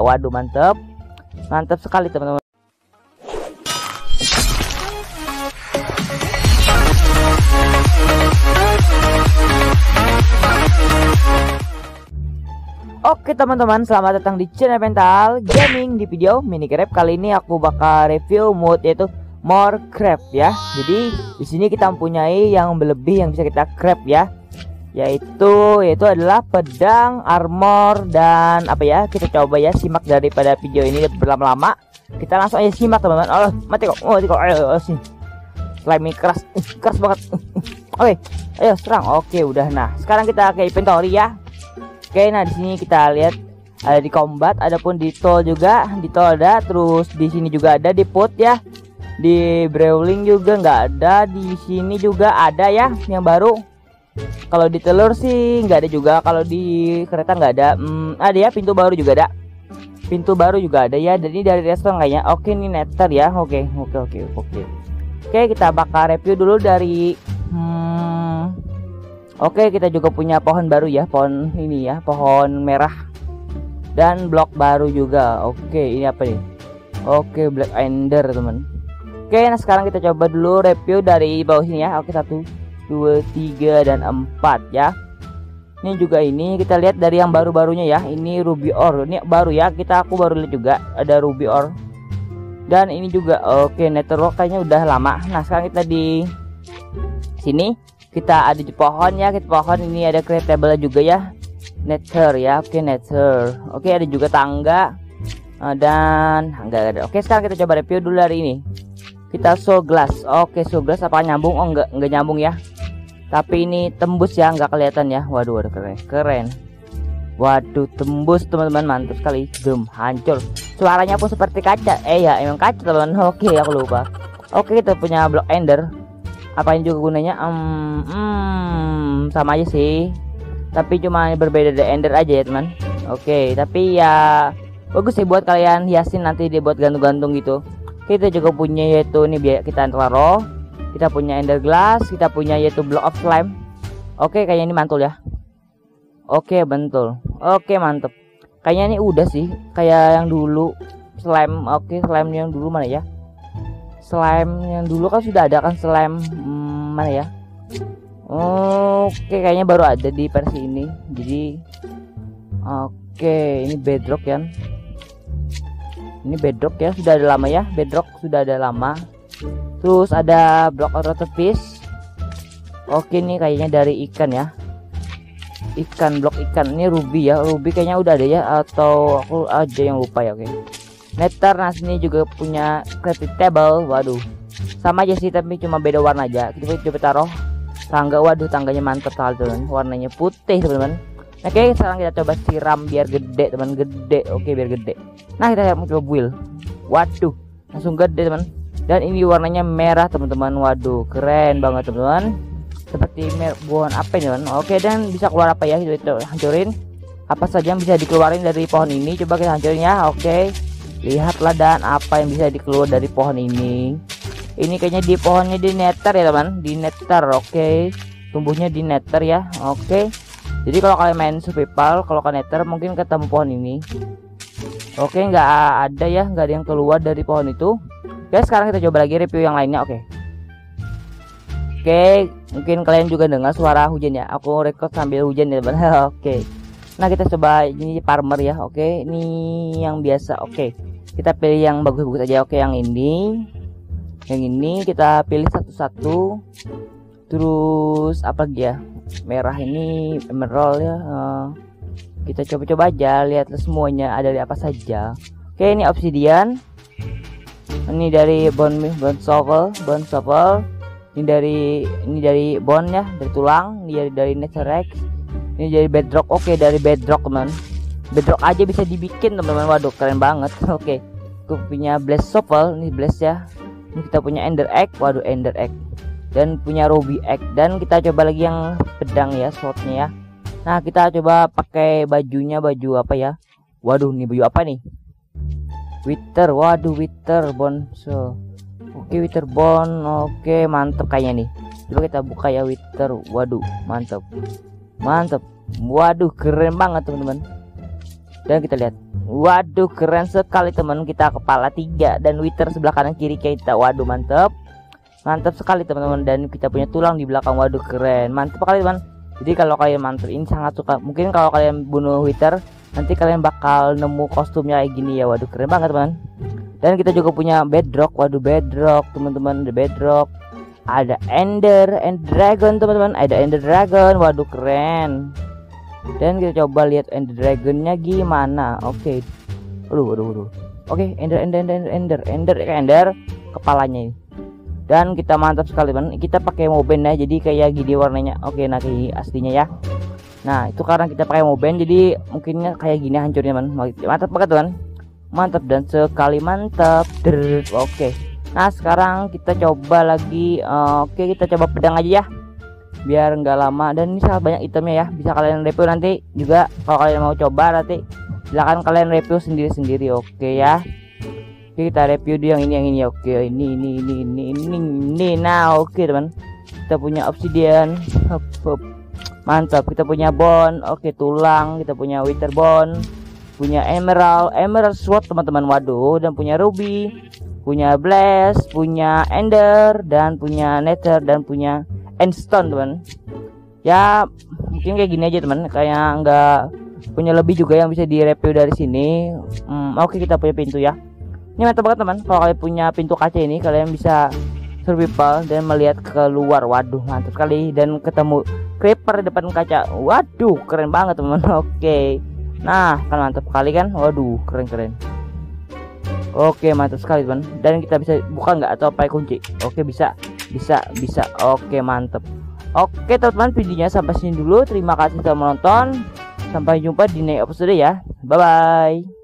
waduh mantep mantep sekali teman-teman Oke teman-teman, selamat datang di channel Mental Gaming di video mini grab kali ini aku bakal review mode yaitu more crab ya. Jadi di sini kita mempunyai yang berlebih yang bisa kita grab ya. Yaitu yaitu adalah pedang, armor dan apa ya? Kita coba ya simak daripada video ini berlama-lama. Kita langsung aja simak teman-teman. Oh, mati kok. Oh, mati kok. Ayo, ayo sini. Slime keras. Uh, keras banget. Oke, ayo serang. Oke, udah. Nah, sekarang kita ke inventory ya Oke, nah di sini kita lihat ada di combat, ada pun di tol juga, di tol ada, terus di sini juga ada di put ya. Di brawling juga nggak ada, di sini juga ada ya yang baru. Kalau di telur sih nggak ada juga, kalau di kereta nggak ada. Hmm, ada ya pintu baru juga ada. Pintu baru juga ada ya. Jadi dari restoran kayaknya. Oke, ini netter ya. Oke, oke, oke, oke. Oke, kita bakal review dulu dari Oke, kita juga punya pohon baru ya, pohon ini ya, pohon merah dan blok baru juga. Oke, ini apa nih? Oke, Black Ender, teman. Oke, nah sekarang kita coba dulu review dari bawah sini ya. Oke, satu, dua, tiga, dan empat ya. Ini juga ini kita lihat dari yang baru-barunya ya. Ini ruby ore. Ini baru ya. Kita aku baru lihat juga ada ruby ore. Dan ini juga oke netherrock kayaknya udah lama. Nah, sekarang kita di sini kita ada di pohon ya kita pohon ini ada table juga ya nether ya oke okay, nether oke okay, ada juga tangga uh, dan enggak ada oke okay, sekarang kita coba review dulu hari ini kita show glass oke okay, show glass apa nyambung oh enggak enggak nyambung ya tapi ini tembus ya enggak kelihatan ya. Waduh waduh keren keren. Waduh tembus teman-teman. Mantap sekali. Dum hancur. Suaranya pun seperti kaca. Eh ya emang kaca teman oke aku lupa. Oke kita punya block ender. Apain juga gunanya? Um, hmm, sama aja sih. Tapi cuma berbeda dari ender aja ya teman. Oke tapi ya bagus sih buat kalian hiasin nanti dibuat gantung-gantung gitu. Kita juga punya yaitu ini biar kita taruh kita punya ender glass kita punya yaitu block of slime oke kayaknya ini mantul ya. Oke bentul. Oke mantep. Kayaknya ini udah sih kayak yang dulu. Slime oke slime yang dulu mana ya? Slime yang dulu kan sudah ada kan slime hmm, mana ya? Oke kayaknya baru ada di versi ini. Jadi oke ini bedrock ya. Ini bedrock ya sudah ada lama ya. Bedrock sudah ada lama terus ada block fish. Oke ini kayaknya dari ikan ya. Ikan blok ikan. Ini ruby ya. Ruby kayaknya udah ada ya. Atau aku aja yang lupa ya oke. Netter nah sini juga punya credit table. Waduh. Sama aja sih tapi cuma beda warna aja. Kita coba taruh. Tangga waduh tangganya mantep kali teman. Warnanya putih teman-teman. Oke sekarang kita coba siram biar gede teman. Gede. Oke biar gede. Nah kita mau coba build. Waduh langsung gede teman dan ini warnanya merah teman-teman. Waduh keren banget teman-teman. Seperti buah apa ini teman oke dan bisa keluar apa ya? Kita hancurin. Apa saja yang bisa dikeluarin dari pohon ini? Coba kita hancurin ya oke. Lihatlah dan apa yang bisa dikeluar dari pohon ini. Ini kayaknya di pohonnya di netter ya teman. Di netter oke. Tumbuhnya di netter ya oke. Jadi kalau kalian main survival kalau ke netter mungkin ketemu pohon ini. Oke nggak ada ya nggak ada yang keluar dari pohon itu oke sekarang kita coba lagi review yang lainnya oke. Oke mungkin kalian juga dengar suara hujan ya. Aku record sambil hujan ya teman oke. Nah kita coba ini farmer ya oke. Ini yang biasa oke. Kita pilih yang bagus-bagus aja oke yang ini. Yang ini kita pilih satu-satu. Terus apa lagi ya? Merah ini emerald ya uh, kita coba-coba aja lihat semuanya ada dari apa saja. Oke ini obsidian ini dari bone bone shovel bone shovel ini dari ini dari bone ya dari tulang. Ini dari dari netherrack ini dari bedrock. Oke dari bedrock teman bedrock aja bisa dibikin teman-teman. Waduh keren banget. Oke okay. aku punya blast shovel ini blast ya. Ini kita punya ender egg waduh ender egg dan punya ruby egg dan kita coba lagi yang pedang ya slotnya ya. Nah kita coba pakai bajunya. Baju apa ya? Waduh ini baju apa nih wither waduh wither bone so. Oke okay, bone oke mantep kayaknya nih. Coba kita buka ya wither waduh mantep. Mantep. Waduh keren banget teman-teman. Dan kita lihat. Waduh keren sekali teman. Kita kepala tiga dan wither sebelah kanan kiri kita. Waduh mantep. Mantap sekali teman-teman. Dan kita punya tulang di belakang. Waduh keren. Mantap sekali teman. Jadi kalau kalian mantap ini sangat suka. Mungkin kalau kalian bunuh wither nanti kalian bakal nemu kostumnya kayak gini ya. Waduh keren banget teman dan kita juga punya bedrock. Waduh bedrock teman-teman the bedrock. Ada ender and dragon teman-teman. Ada ender dragon. Waduh keren. Dan kita coba lihat ender dragonnya gimana. Oke. Okay. waduh waduh. Oke okay, ender ender ender ender. Ender ender, kepalanya ini. Dan kita mantap sekali teman kita pakai moben ya jadi kayak gini warnanya. Oke okay, kayak aslinya ya nah itu karena kita pakai moben jadi mungkinnya kayak gini hancurnya teman mantap banget teman mantap dan sekali mantap. Oke. Okay. nah sekarang kita coba lagi uh, oke okay, kita coba pedang aja ya. Biar nggak lama. Dan ini sangat banyak itemnya ya. Bisa kalian review nanti juga. Kalau kalian mau coba nanti silahkan kalian review sendiri-sendiri. Oke okay ya. Oke kita review di yang ini yang ini. Oke okay, ini ini ini ini ini. Nah oke okay, teman. Kita punya obsidian. Mantap kita punya bone oke tulang kita punya wither bone punya emerald emerald sword teman-teman. Waduh dan punya ruby. Punya blast punya ender dan punya nether dan punya endstone teman. Ya mungkin kayak gini aja teman. Kayak nggak punya lebih juga yang bisa direview dari sini. Hmm, oke kita punya pintu ya. Ini mantap banget teman. Kalau kalian punya pintu kaca ini kalian bisa survival dan melihat keluar. Waduh mantap sekali. Dan ketemu creeper depan kaca. Waduh keren banget teman oke. Nah kan mantap sekali kan? Waduh keren keren. Oke mantap sekali teman. Dan kita bisa buka nggak? Atau pakai kunci? Oke bisa. Bisa bisa. Oke mantep oke teman-teman videonya sampai sini dulu. Terima kasih telah menonton. Sampai jumpa di next episode ya. Bye bye